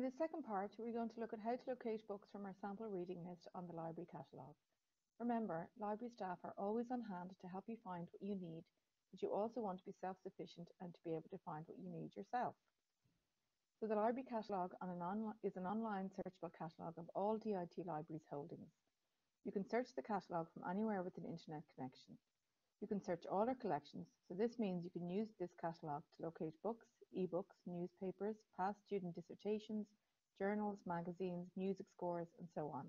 In the second part, we're going to look at how to locate books from our sample reading list on the library catalogue. Remember, library staff are always on hand to help you find what you need, but you also want to be self-sufficient and to be able to find what you need yourself. So the library catalogue an is an online searchable catalogue of all DIT Libraries holdings. You can search the catalogue from anywhere with an internet connection. You can search all our collections, so this means you can use this catalogue to locate books, ebooks, newspapers, past student dissertations, journals, magazines, music scores, and so on.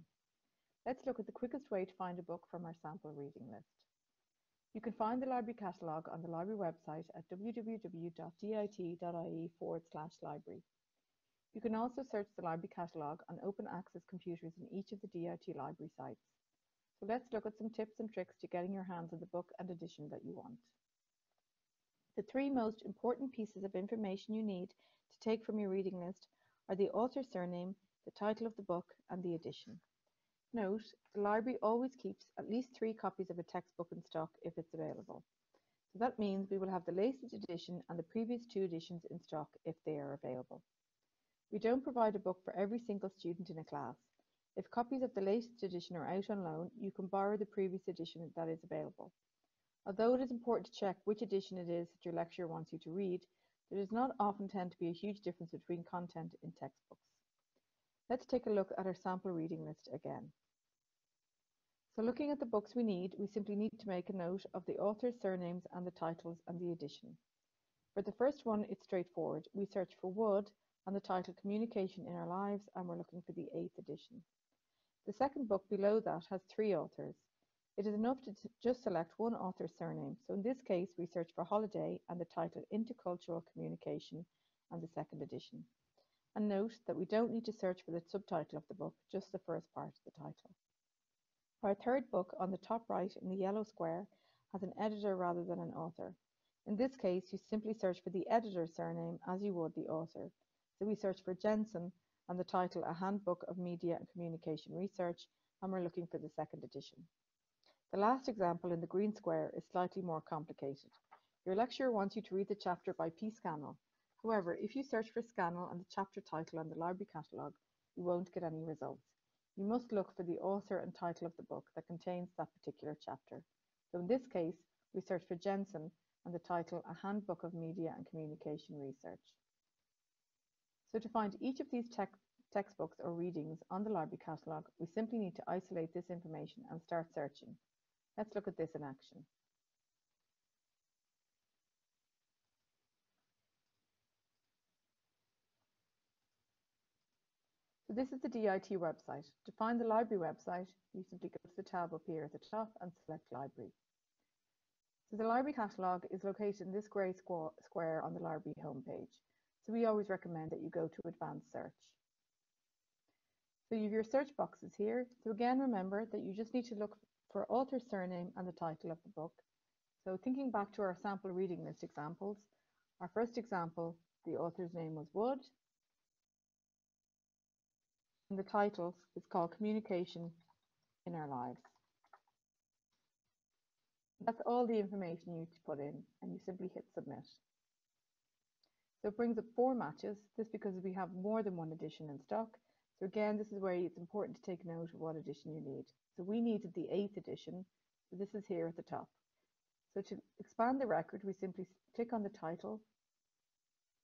Let's look at the quickest way to find a book from our sample reading list. You can find the library catalogue on the library website at www.dit.ie forward slash library. You can also search the library catalogue on open access computers in each of the DIT library sites. So let's look at some tips and tricks to getting your hands on the book and edition that you want. The three most important pieces of information you need to take from your reading list are the author's surname, the title of the book, and the edition. Note, the library always keeps at least three copies of a textbook in stock if it's available. So that means we will have the latest edition and the previous two editions in stock if they are available. We don't provide a book for every single student in a class. If copies of the latest edition are out on loan, you can borrow the previous edition that is available. Although it is important to check which edition it is that your lecturer wants you to read, there does not often tend to be a huge difference between content in textbooks. Let's take a look at our sample reading list again. So looking at the books we need, we simply need to make a note of the author's surnames and the titles and the edition. For the first one, it's straightforward. We search for Wood and the title Communication in Our Lives, and we're looking for the eighth edition. The second book below that has three authors. It is enough to just select one author's surname. So in this case, we search for Holliday and the title Intercultural Communication and the second edition. And note that we don't need to search for the subtitle of the book, just the first part of the title. Our third book on the top right in the yellow square has an editor rather than an author. In this case, you simply search for the editor's surname as you would the author. So we search for Jensen and the title A Handbook of Media and Communication Research, and we're looking for the second edition. The last example in the green square is slightly more complicated. Your lecturer wants you to read the chapter by P. Scannell. However, if you search for Scannell and the chapter title on the library catalogue, you won't get any results. You must look for the author and title of the book that contains that particular chapter. So in this case, we search for Jensen and the title A Handbook of Media and Communication Research. So to find each of these textbooks or readings on the library catalogue, we simply need to isolate this information and start searching. Let's look at this in action. So this is the DIT website. To find the library website, you simply go to the tab up here at the top and select library. So the library catalogue is located in this grey square on the library homepage. So we always recommend that you go to advanced search. So you have your search boxes here. So again, remember that you just need to look for author's surname and the title of the book. So thinking back to our sample reading list examples, our first example, the author's name was Wood. And the title is called Communication in Our Lives. That's all the information you need to put in and you simply hit submit. So it brings up four matches. This because we have more than one edition in stock. So again, this is where it's important to take note of what edition you need. So we needed the eighth edition. So this is here at the top. So to expand the record, we simply click on the title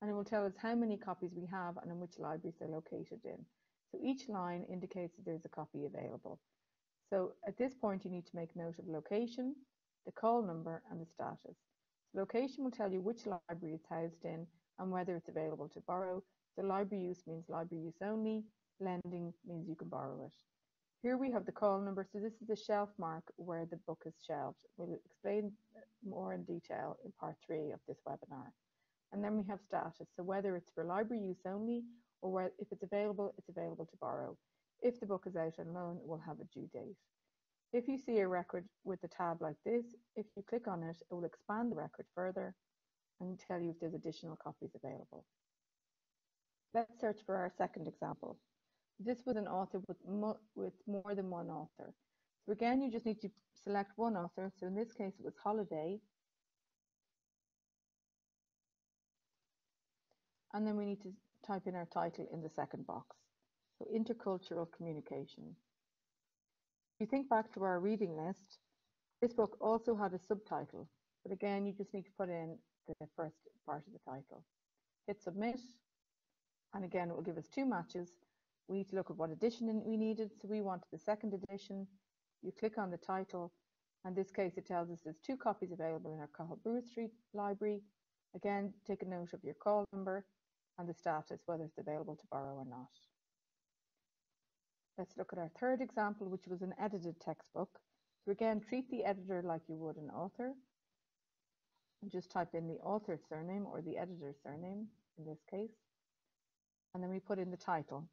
and it will tell us how many copies we have and in which libraries they're located in. So each line indicates that there's a copy available. So at this point, you need to make note of location, the call number, and the status. So location will tell you which library it's housed in and whether it's available to borrow. The library use means library use only. Lending means you can borrow it. Here we have the call number. So this is the shelf mark where the book is shelved. We'll explain more in detail in part three of this webinar. And then we have status. So whether it's for library use only or if it's available, it's available to borrow. If the book is out on loan, it will have a due date. If you see a record with a tab like this, if you click on it, it will expand the record further and tell you if there's additional copies available. Let's search for our second example. This was an author with, mo with more than one author. So again, you just need to select one author. So in this case, it was Holliday. And then we need to type in our title in the second box. So intercultural communication. If you think back to our reading list, this book also had a subtitle, but again, you just need to put in the first part of the title. Hit submit, and again, it will give us two matches. We need to look at what edition we needed, so we wanted the second edition. You click on the title, in this case, it tells us there's two copies available in our Cathal Brugha Street library. Again, take a note of your call number and the status, whether it's available to borrow or not. Let's look at our third example, which was an edited textbook. So again, treat the editor like you would an author. Just type in the author's surname or the editor's surname in this case. And then we put in the title.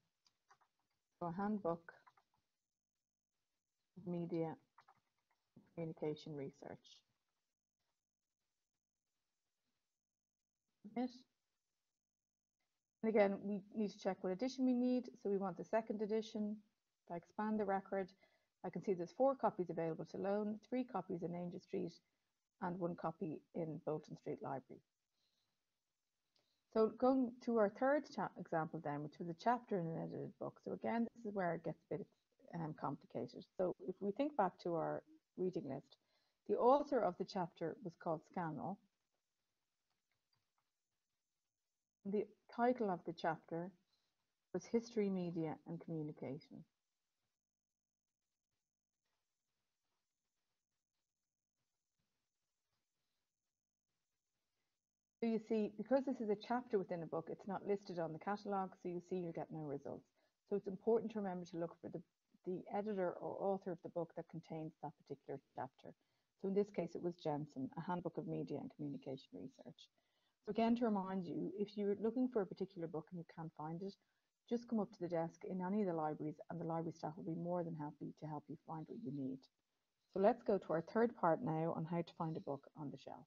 So a handbook of media communication research. And again, we need to check what edition we need. So we want the second edition. If I expand the record, I can see there's four copies available to loan, three copies in Aungier Street, and one copy in Bolton Street Library. So going to our third example then, which was a chapter in an edited book. So again, this is where it gets a bit um, complicated. So if we think back to our reading list, the author of the chapter was called Scannell. The title of the chapter was History, Media and Communication. So you see, because this is a chapter within a book, it's not listed on the catalogue, so you see you'll get no results. So it's important to remember to look for the, the editor or author of the book that contains that particular chapter. So in this case, it was Jensen, A Handbook of Media and Communication Research. So again, to remind you, if you're looking for a particular book and you can't find it, just come up to the desk in any of the libraries and the library staff will be more than happy to help you find what you need. So let's go to our third part now on how to find a book on the shelf.